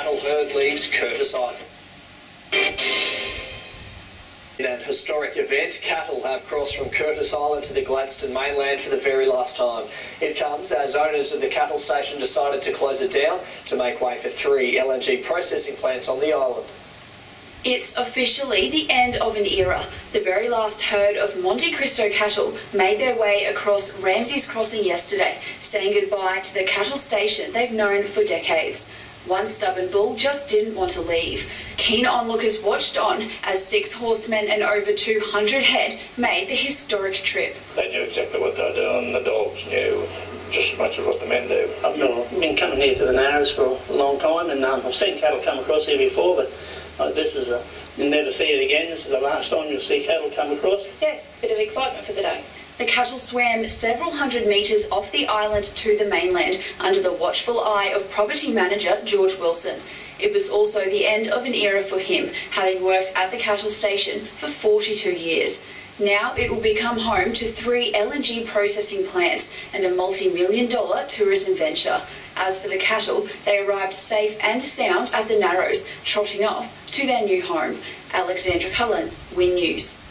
Cattle herd leaves Curtis Island. In an historic event, cattle have crossed from Curtis Island to the Gladstone mainland for the very last time. It comes as owners of the cattle station decided to close it down to make way for three LNG processing plants on the island. It's officially the end of an era. The very last herd of Monte Christo cattle made their way across Ramsay's Crossing yesterday, saying goodbye to the cattle station they've known for decades. One stubborn bull just didn't want to leave. Keen onlookers watched on as six horsemen and over 200 head made the historic trip. They knew exactly what they were doing. The dogs knew just as much as what the men do. I've been, been coming here to the Narrows for a long time, and um, I've seen cattle come across here before, but uh, this is a you'll never see it again. This is the last time you'll see cattle come across. Yeah, bit of excitement for the day. The cattle swam several hundred metres off the island to the mainland under the watchful eye of property manager George Wilson. It was also the end of an era for him, having worked at the cattle station for 42 years. Now it will become home to three LNG processing plants and a multi million dollar tourism venture. As for the cattle, they arrived safe and sound at the Narrows, trotting off to their new home. Alexandra Cullen, WIN News.